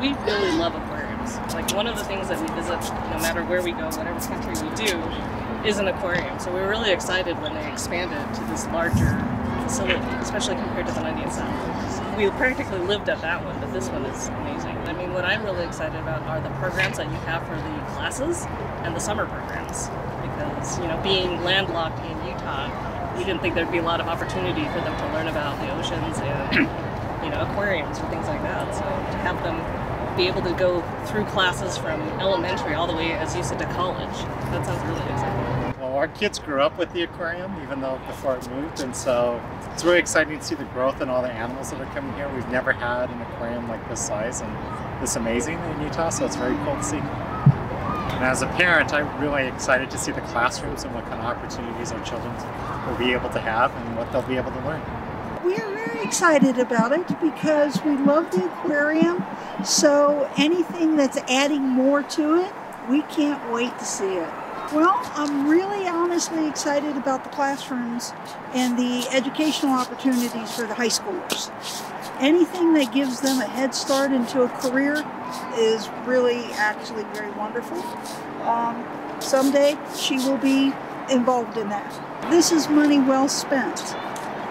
we really love aquariums. Like one of the things that we visit, no matter where we go, whatever country we do, is an aquarium. So we were really excited when they expanded to this larger facility, especially compared to the Indian South. We practically lived at that one, but this one is amazing. I mean, what I'm really excited about are the programs that you have for the classes and the summer programs. Because, you know, being landlocked in Utah, we didn't think there'd be a lot of opportunity for them to learn about the oceans and, you know, aquariums or things like that. So to have them be able to go through classes from elementary all the way, as you said, to college, that sounds really exciting. Well, our kids grew up with the aquarium, even though before it moved, and so it's really exciting to see the growth and all the animals that are coming here. We've never had an aquarium like this size and this amazing in Utah, so it's very cool to see. And as a parent, I'm really excited to see the classrooms and what kind of opportunities our children will be able to have and what they'll be able to learn. Very excited about it because we love the aquarium. So anything that's adding more to it, we can't wait to see it. Well, I'm really honestly excited about the classrooms and the educational opportunities for the high schoolers. Anything that gives them a head start into a career is really actually very wonderful. Um, someday she will be involved in that. This is money well spent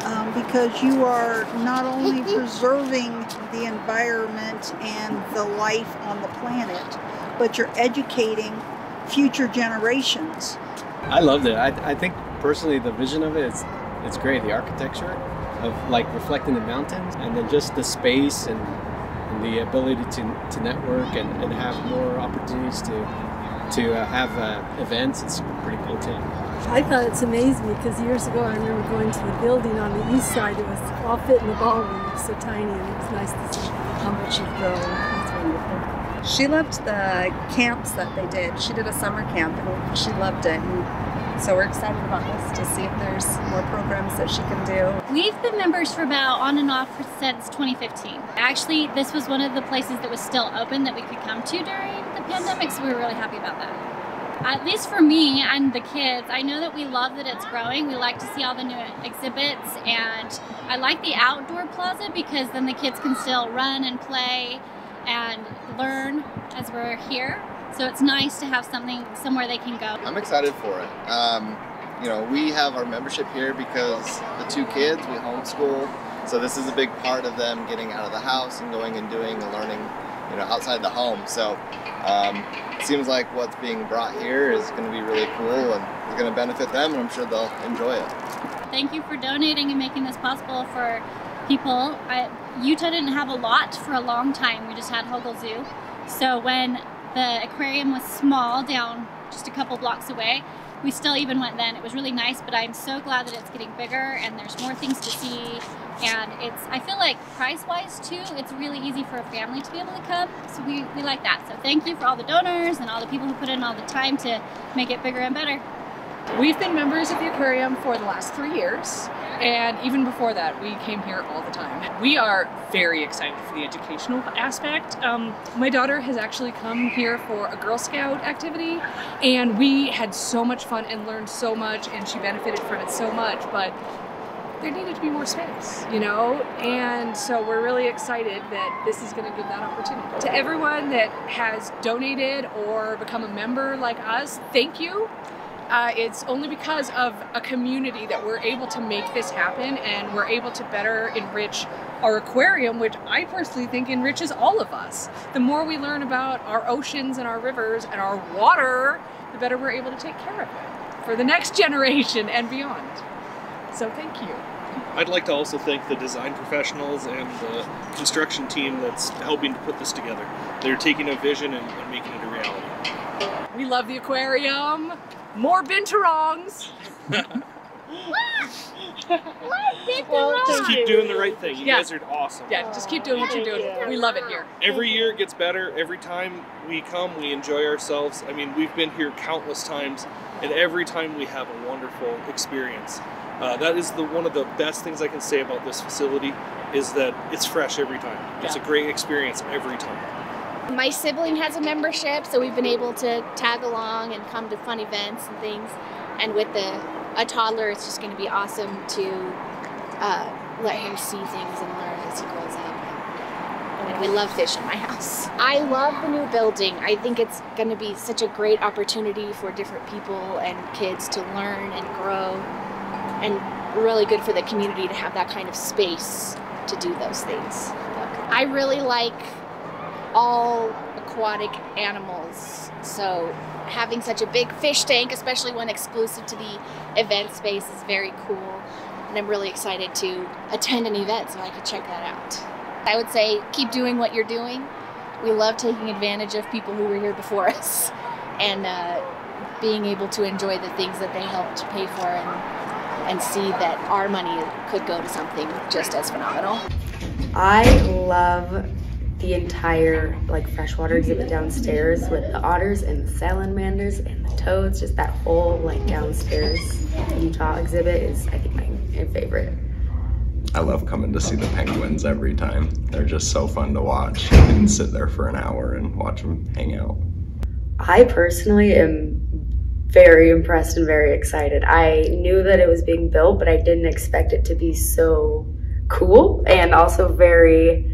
um, because you are not only preserving the environment and the life on the planet, but you're educating future generations. I loved it. I, I think personally the vision of it is it's great. The architecture of like reflecting the mountains and then just the space and, and the ability to, to network and, and have more opportunities to to uh, have uh, events. It's pretty cool too. I thought it's amazing because years ago I remember going to the building on the east side. It was all fit in the ballroom. It was so tiny and it was nice to see how much you've grown. It's wonderful. She loved the camps that they did. She did a summer camp and she loved it. And so we're excited about this to see if there's more programs that she can do. We've been members for about on and off since 2015. Actually, this was one of the places that was still open that we could come to during the pandemic, so we were really happy about that at least for me and the kids, I know that we love that it's growing. We like to see all the new exhibits and I like the outdoor plaza because then the kids can still run and play and learn as we're here. So it's nice to have something somewhere they can go. I'm excited for it. Um, you know, we have our membership here because the two kids, we homeschool. So this is a big part of them getting out of the house and going and doing and learning, you know, outside the home. So um, it seems like what's being brought here is going to be really cool and is going to benefit them and I'm sure they'll enjoy it. Thank you for donating and making this possible for people. I, Utah didn't have a lot for a long time. We just had Hogle Zoo. So when the aquarium was small down just a couple blocks away, we still even went then. It was really nice, but I'm so glad that it's getting bigger and there's more things to see. And it's, I feel like price-wise too, it's really easy for a family to be able to come. So we, we like that. So thank you for all the donors and all the people who put in all the time to make it bigger and better. We've been members of the aquarium for the last three years. And even before that, we came here all the time. We are very excited for the educational aspect. Um, my daughter has actually come here for a Girl Scout activity, and we had so much fun and learned so much, and she benefited from it so much. But there needed to be more space, you know? And so we're really excited that this is gonna give that opportunity. To everyone that has donated or become a member like us, thank you. Uh, it's only because of a community that we're able to make this happen and we're able to better enrich our aquarium, which I personally think enriches all of us. The more we learn about our oceans and our rivers and our water, the better we're able to take care of it for the next generation and beyond. So thank you. I'd like to also thank the design professionals and the construction team that's helping to put this together. They're taking a vision and, and making it a reality. We love the aquarium. More binturongs. well, just keep doing the right thing. You yeah. guys are awesome. Yeah, just keep doing what you're doing. We love it here. Every year it gets better. Every time we come, we enjoy ourselves. I mean, we've been here countless times, and every time we have a wonderful experience. Uh, that is the one of the best things I can say about this facility is that it's fresh every time. It's a great experience every time. My sibling has a membership, so we've been able to tag along and come to fun events and things. And with the a toddler, it's just going to be awesome to uh, let him see things and learn as he grows up. and we love fish in my house. I love the new building. I think it's going to be such a great opportunity for different people and kids to learn and grow, and really good for the community to have that kind of space to do those things. I really like all aquatic animals, so having such a big fish tank, especially one exclusive to the event space, is very cool. And I'm really excited to attend an event so I could check that out. I would say keep doing what you're doing. We love taking advantage of people who were here before us and uh, being able to enjoy the things that they helped pay for and, and see that our money could go to something just as phenomenal. I love the entire like freshwater exhibit downstairs with the otters and the salamanders and the toads. Just that whole like downstairs Utah exhibit is I think my, my favorite. I love coming to see the penguins every time. They're just so fun to watch. You can sit there for an hour and watch them hang out. I personally am very impressed and very excited. I knew that it was being built, but I didn't expect it to be so cool and also very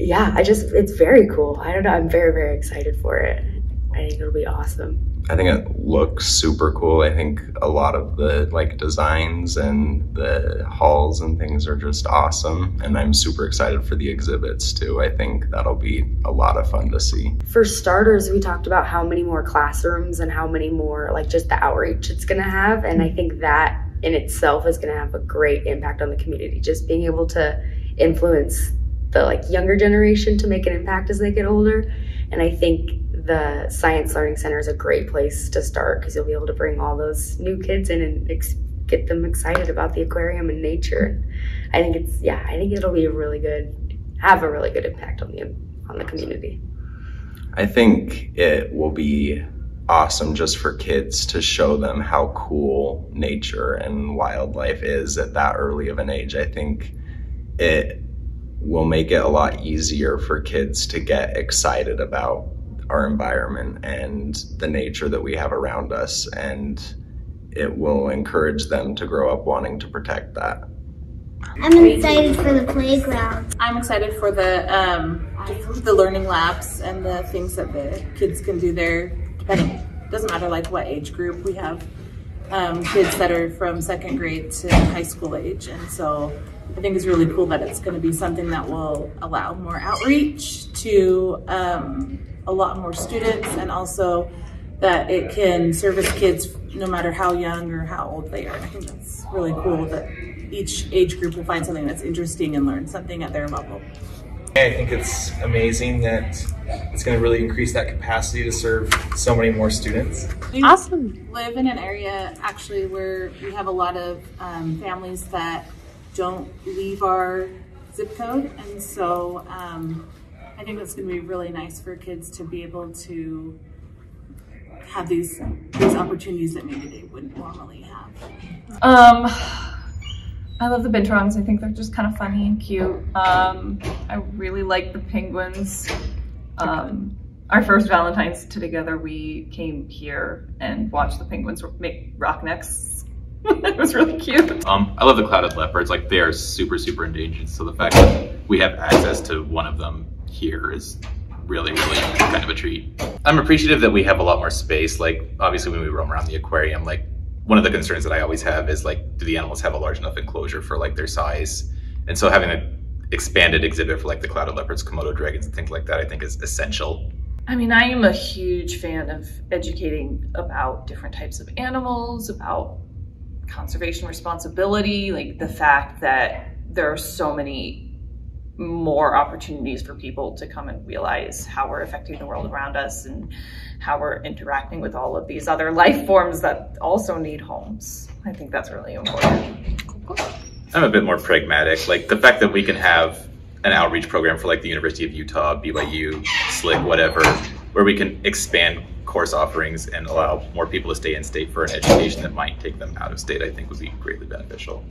yeah, I just it's very cool. I don't know, I'm very very excited for it. I think it'll be awesome. I think it looks super cool. I think a lot of the like designs and the halls and things are just awesome. And I'm super excited for the exhibits too. I think that'll be a lot of fun to see. For starters, we talked about how many more classrooms and how many more like just the outreach it's gonna have. And I think that in itself is gonna have a great impact on the community. Just being able to influence the like younger generation to make an impact as they get older. And I think the Science Learning Center is a great place to start because you'll be able to bring all those new kids in and ex- get them excited about the aquarium and nature. I think it's yeah, I think it'll be a really good have a really good impact on the on the community. I think it will be awesome just for kids to show them how cool nature and wildlife is at that early of an age. I think it will make it a lot easier for kids to get excited about our environment and the nature that we have around us and it will encourage them to grow up wanting to protect that. I'm excited for the playground. I'm excited for the um, the learning labs and the things that the kids can do there. Depending, doesn't matter like what age group we have. Um, kids that are from second grade to high school age, and so I think it's really cool that it's going to be something that will allow more outreach to um, a lot more students and also that it can service kids no matter how young or how old they are. I think that's really cool that each age group will find something that's interesting and learn something at their level. I think it's amazing that it's going to really increase that capacity to serve so many more students. We awesome. live in an area actually where we have a lot of um, families that don't leave our zip code. And so um, I think that's going to be really nice for kids to be able to have these these opportunities that maybe they wouldn't normally have. Um, I love the Binturongs. I think they're just kind of funny and cute. Um, I really like the penguins. Um, our first Valentine's together, we came here and watched the penguins make rock necks it was really cute. Um, I love the clouded leopards. Like they are super, super endangered. So the fact that we have access to one of them here is really, really kind of a treat. I'm appreciative that we have a lot more space. Like obviously when we roam around the aquarium, like one of the concerns that I always have is like, do the animals have a large enough enclosure for like their size? And so having an expanded exhibit for like the clouded leopards, Komodo dragons, and things like that, I think is essential. I mean, I am a huge fan of educating about different types of animals, about conservation responsibility, like the fact that there are so many more opportunities for people to come and realize how we're affecting the world around us and how we're interacting with all of these other life forms that also need homes. I think that's really important. I'm a bit more pragmatic. Like the fact that we can have an outreach program for like the University of Utah, BYU, SLIC, whatever, where we can expand course offerings and allow more people to stay in state for an education that might take them out of state, I think would be greatly beneficial.